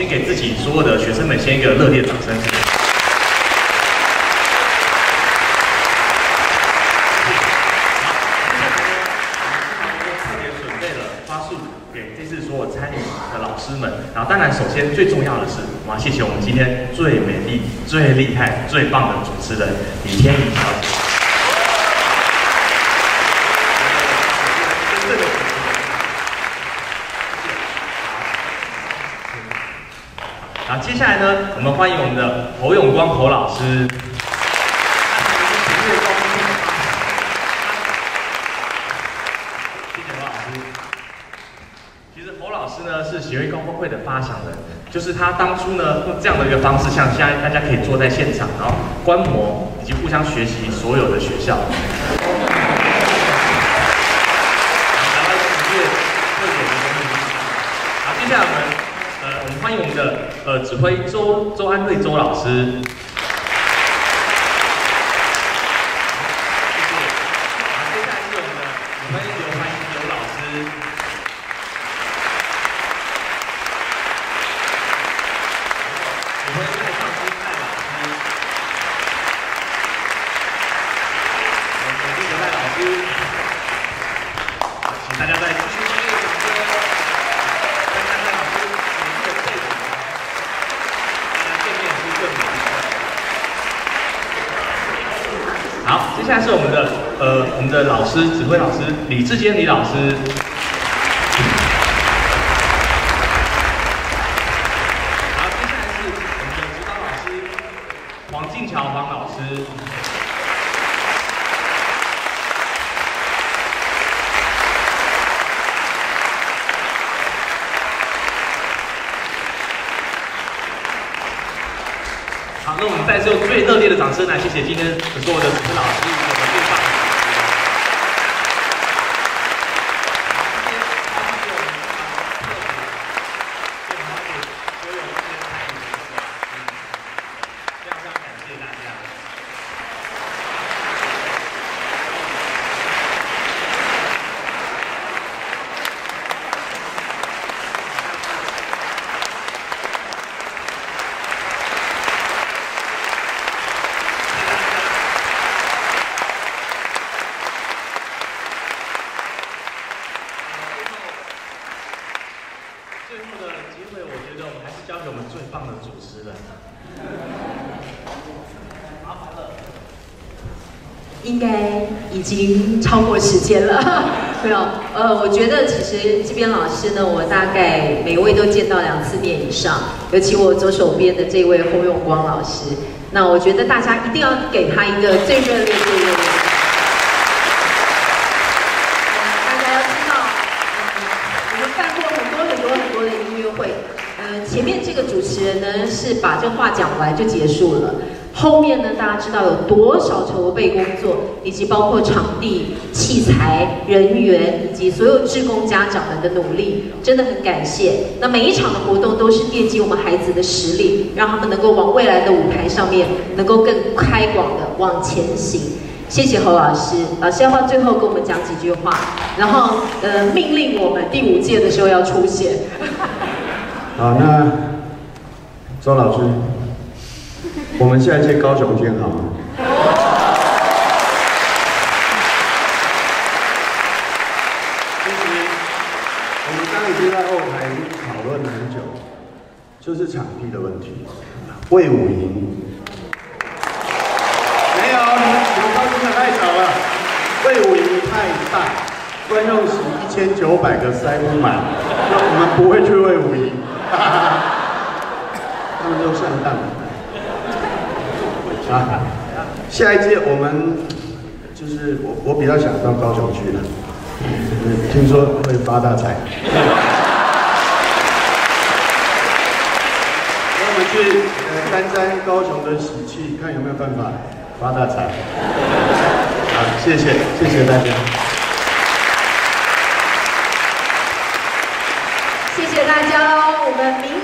先给自己所有的学生们先一个热烈的掌声。谢谢。特别准备了花束给这次所有参与的老师们。然后，当然，首先最重要的是，我要谢。谢我们今天最美丽、最厉害、最棒的主持人李天怡小姐。真正的主持人然后接下来呢，我们欢迎我们的侯永光侯老师。谢谢侯老师。其实侯老师呢是协会高峰会的发想人，就是他当初呢用这样的一个方式，像现在大家可以坐在现场，然后观摩以及互相学习所有的学校。然后实践特点的东西。好，接下来我们呃，我们欢迎我们的呃指挥周周安瑞周老师。谢谢。好，接下来是我们的指挥刘安安刘老师。指挥刘安安老师好，接下来是我们的指挥刘欢迎刘老师。指挥蔡尚基蔡老师。我们鼓励刘赖老师。好请大家再继续热烈的掌声。再看看老师美丽的背影，大家见面是更美好，接下来是我们的呃我们的老师指挥老师李志坚李老师。好，接下来是我们的指导老师黄静桥黄老师。好，那我们再次用最热烈的掌声来谢谢今天所有的主持老师，我们最棒的非常非常感谢大家。最后的机会，我觉得我们还是交给我们最棒的主持人。麻烦了。应该已经超过时间了，没有。呃，我觉得其实这边老师呢，我大概每位都见到两次面以上，尤其我左手边的这位侯永光老师，那我觉得大家一定要给他一个最热烈、最热烈的。大家要知道，嗯我们办过很多很多很多的音乐会，前面这个主持人呢是把这话讲完就结束了，后面呢大家知道有多少筹备工作，以及包括场地、器材、人员以及所有志工家长们的努力，真的很感谢。那每一场的活动都是奠基我们孩子的实力，让他们能够往未来的舞台上面能够更开广的往前行。谢谢侯老师，老师要不要最后跟我们讲几句话？然后呃，命令我们第五届的时候要出现。好，那周老师，我们下一届高雄见好吗？其实我们刚刚已经在后台已经讨论了很久，就是场地的问题。魏武营没有，你们你们高兴的太少了。魏武营太大，观众席一千九百个塞不满，那我们不会去魏武营。他们都上当啊！下一届我们就是我，我比较想到高雄去了，听说会发大财。我们去呃沾沾高雄的喜气，看有没有办法发大财。好，谢谢，谢谢大家。谢谢